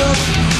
up